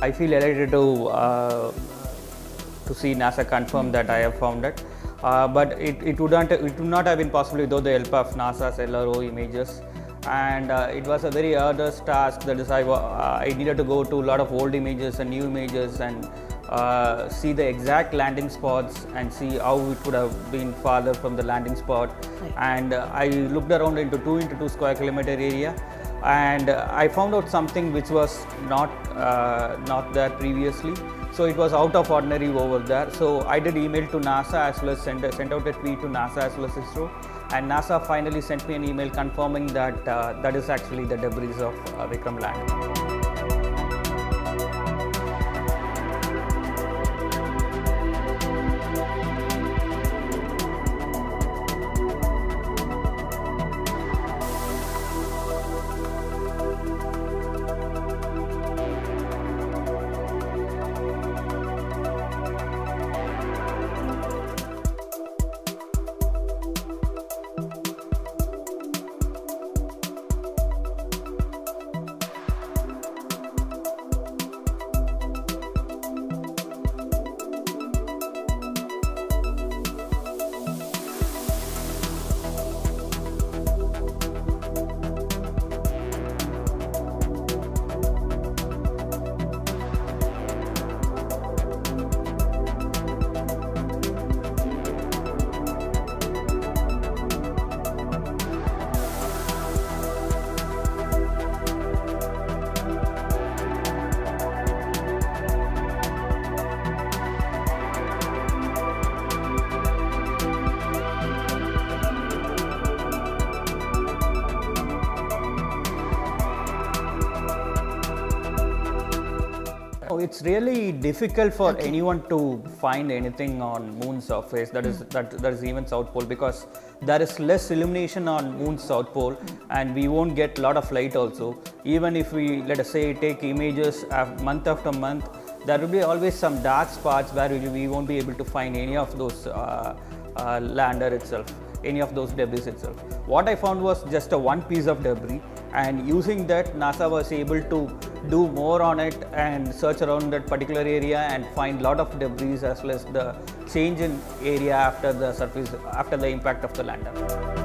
I feel elated to uh, to see NASA confirm that I have found it. Uh, but it, it wouldn't it would not have been possible without the help of NASA's LRO images. And uh, it was a very arduous task. That is, I, uh, I needed to go to a lot of old images and new images and uh, see the exact landing spots and see how it would have been farther from the landing spot. Right. And uh, I looked around into two into two square kilometer area, and I found out something which was not not there previously. So it was out of ordinary over there. So I did email to NASA as well as sent, sent out a tweet to NASA as well as ISRO. And NASA finally sent me an email confirming that uh, that is actually the debris of uh, Vikram land. It's really difficult for anyone to find anything on moon surface. That is that, that is even south pole because there is less illumination on moon south pole and we won't get a lot of light also. Even if we let us say take images month after month there will be always some dark spots where we, we won't be able to find any of those uh, uh, lander itself any of those debris itself. What I found was just a one piece of debris, and using that, NASA was able to do more on it and search around that particular area and find lot of debris as well as the change in area after the surface after the impact of the lander.